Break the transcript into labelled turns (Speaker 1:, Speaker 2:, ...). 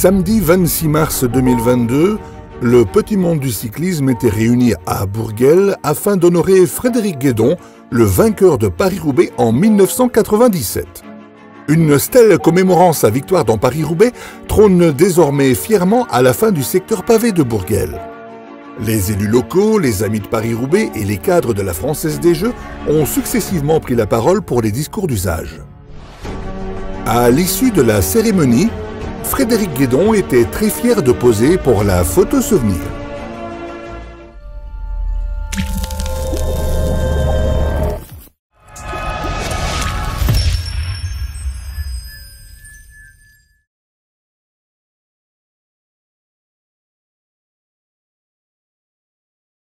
Speaker 1: Samedi 26 mars 2022, le petit monde du cyclisme était réuni à Bourguel afin d'honorer Frédéric Guédon, le vainqueur de Paris-Roubaix en 1997. Une stèle commémorant sa victoire dans Paris-Roubaix trône désormais fièrement à la fin du secteur pavé de Bourguel. Les élus locaux, les amis de Paris-Roubaix et les cadres de la Française des Jeux ont successivement pris la parole pour les discours d'usage. À l'issue de la cérémonie, Frédéric Guédon était très fier de poser pour la photo souvenir.